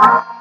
Bye.